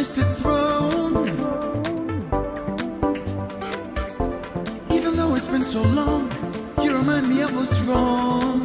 Even though it's been so long, you remind me I was wrong.